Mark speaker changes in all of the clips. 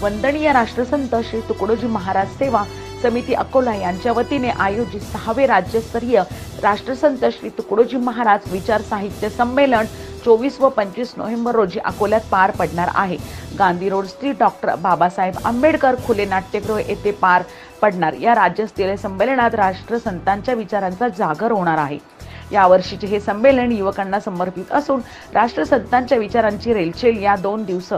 Speaker 1: वंदनीय राष्ट्रसंत श्री तुकडोजी महाराज सेवा समिती अकोला यांच्या वतीने आयोजित सहावे राज्यस्तरीय राष्ट्रसंत श्री तुकडोजी महाराज विचार साहित्य संमेलन चोवीस व पंचवीस नोव्हेंबर रोजी अकोल्यात पार पडणार आहे. गांधी रोड स्थित डॉक्टर बाबासाहेब आंबेडकर खुले नाट्यगृह येथे पार पडणार. या राज्यस्तरीय संमेलनात राष्ट्रसंतांच्या विचारांचा जागर होणार आहे. यावर्षीचे हे संमेलन युवकांना समर्पित असून राष्ट्रसंतांच्या विचारांची रेलचेल या दोन दिवस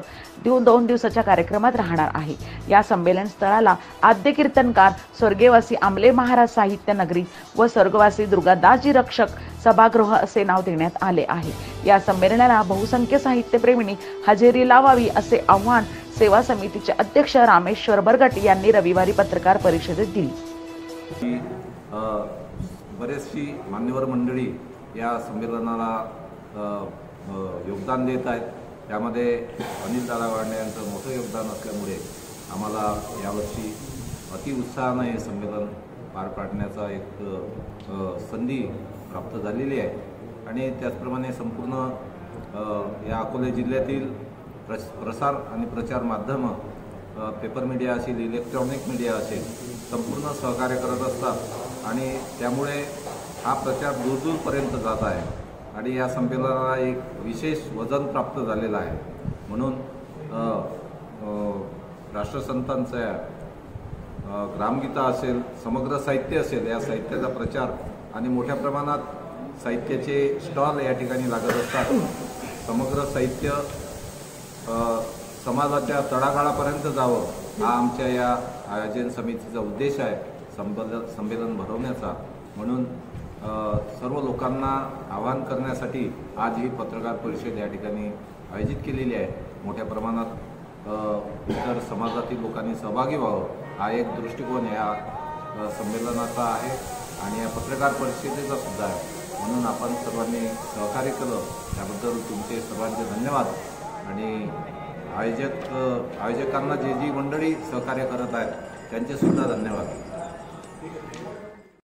Speaker 1: दोन दिवसाच्या कार्यक्रमात राहणार आहे. या संमेलन स्थळाला आद्य कीर्तनकार स्वर्गवासी आमले महाराज साहित्य नगरी व स्वर्गवासी दुर्गादासजी रक्षक सभागृह असे नाव देण्यात आले आहे. या संमेलनाला बहुसंख्य साहित्यप्रेमींनी हजेरी लावावी असे आव्हान सेवा समितीचे अध्यक्ष रामेश्वर बरगट यांनी रविवारी पत्रकार परिषदेत दिली.
Speaker 2: बरेचशी मान्यवर मंडळी या संमेलनाला योगदान देत आहेत. त्यामध्ये अनिल दादा वांडे यांचं मोठं योगदान असल्यामुळे आम्हाला यावर्षी अतिउत्साहानं हे संमेलन पार पाडण्याचा एक संधी प्राप्त झालेली आहे. आणि त्याचप्रमाणे संपूर्ण या अकोले जिल्ह्यातील प्रस प्रसार आणि प्रचार माध्यमं पेपर मीडिया असेल इलेक्ट्रॉनिक मीडिया असेल संपूर्ण सहकार्य करत असतात. आणि त्यामुळे हा प्रचार दूरदूरपर्यंत जात आहे. आणि या संमेलनाला एक विशेष वजन प्राप्त झालेलं आहे. म्हणून राष्ट्रसंतांचा राष्ट्रसंतांच्या ग्रामगीता असेल समग्र साहित्य असेल या साहित्याचा प्रचार आणि मोठ्या प्रमाणात साहित्याचे स्टॉल या ठिकाणी लागत असतात. समग्र साहित्य समाजाच्या तळागाळापर्यंत जावं. हा आमच्या या आयोजन समितीचा उद्देश आहे संबल संमेलन भरवण्याचा. म्हणून सर्व लोकांना आवाहन करण्यासाठी आज ही पत्रकार परिषद या ठिकाणी आयोजित केलेली आहे. मोठ्या प्रमाणात इतर समाजातील लोकांनी सहभागी व्हावं हा एक दृष्टिकोन या संमेलनाचा आहे आणि या पत्रकार परिषदेचा सुद्धा आहे. म्हणून आपण सर्वांनी सहकार्य केलं. त्याबद्दल तुमचे सर्वांचे धन्यवाद आणि आयोजक आयोजकांना जे जी मंडळी सहकार्य करत आहेत त्यांचे सुद्धा धन्यवाद.